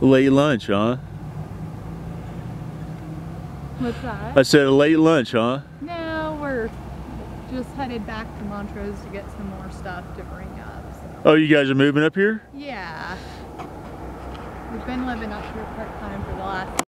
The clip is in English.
Late lunch, huh? What's that? I said a late lunch, huh? No, we're just headed back to Montrose to get some more stuff to bring up. So. Oh, you guys are moving up here? Yeah. We've been living up here part time for the last